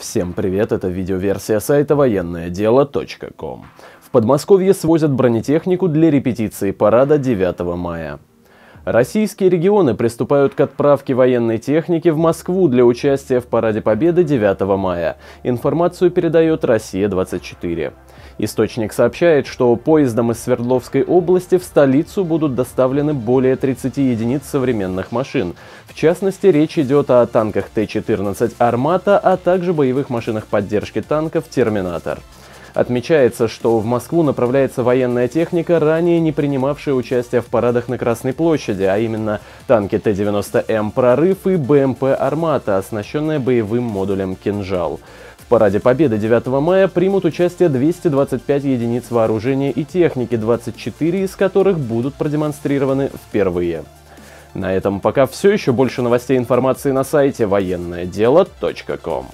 Всем привет, это видеоверсия сайта военное дело.ком. В Подмосковье свозят бронетехнику для репетиции парада 9 мая. Российские регионы приступают к отправке военной техники в Москву для участия в Параде Победы 9 мая. Информацию передает «Россия-24». Источник сообщает, что поездом из Свердловской области в столицу будут доставлены более 30 единиц современных машин. В частности, речь идет о танках Т-14 «Армата», а также боевых машинах поддержки танков «Терминатор». Отмечается, что в Москву направляется военная техника, ранее не принимавшая участие в парадах на Красной площади, а именно танки Т-90М «Прорыв» и БМП «Армата», оснащенная боевым модулем «Кинжал». В параде Победы 9 мая примут участие 225 единиц вооружения и техники, 24 из которых будут продемонстрированы впервые. На этом пока все. Еще больше новостей и информации на сайте военное дело.ком.